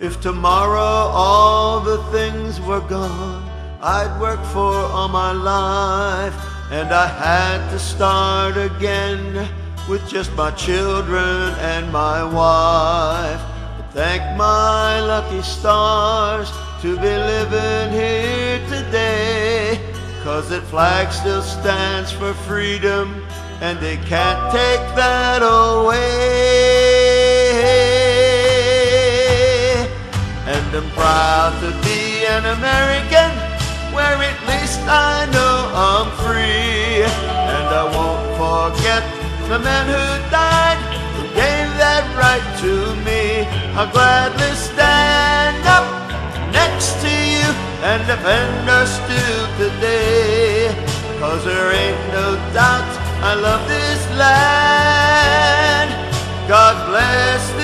if tomorrow all the things were gone I'd work for all my life and I had to start again with just my children and my wife. But thank my lucky stars to be living here today. Cause that flag still stands for freedom and they can't take that away. I'm proud to be an American where at least I know I'm free. And I won't forget the man who died, who gave that right to me. I'll gladly stand up next to you and defend our still today. Cause there ain't no doubt I love this land. God bless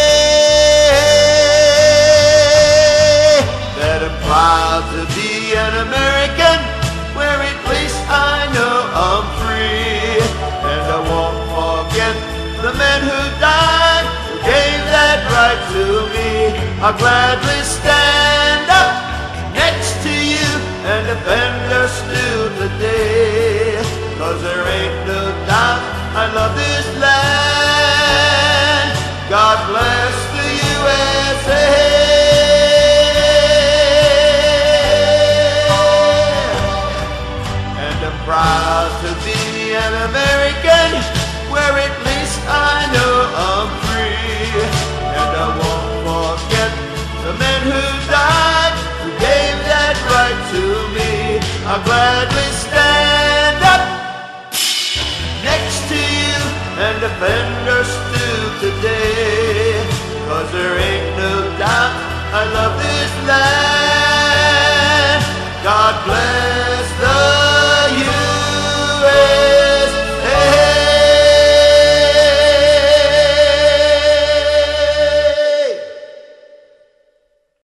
Who died, who gave that right to me. I'll gladly stand up next to you and defend her still today. Cause there ain't no doubt I love this defend our still today. Cause there